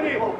Wait, wait, wait.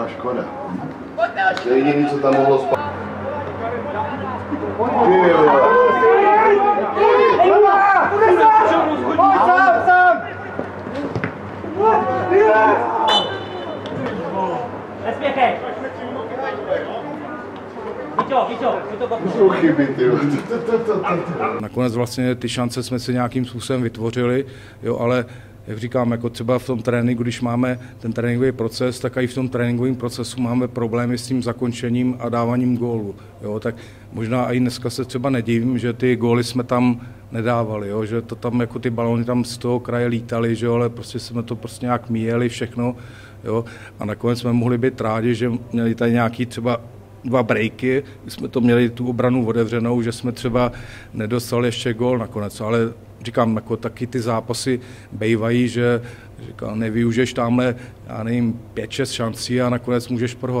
No škoda. To je jediný, co tam mohlo spát. Nakonec vlastně ty šance jsme si nějakým způsobem vytvořili, jo, ale jak říkám, jako třeba v tom tréninku, když máme ten tréninkový proces, tak i v tom tréninkovém procesu máme problémy s tím zakončením a dáváním gólu. Jo, tak možná i dneska se třeba nedivím, že ty góly jsme tam nedávali, jo, že to tam jako ty balony tam z toho kraje lítaly, že jo, ale prostě jsme to prostě nějak míjeli všechno, jo, a nakonec jsme mohli být rádi, že měli tady nějaký třeba dva breaky, jsme to měli tu obranu otevřenou, že jsme třeba nedostali ještě gól nakonec, ale říkám, jako taky ty zápasy bývají, že říkám, nevyužiješ tamhle, já nevím, pět, šest šancí a nakonec můžeš prohrát.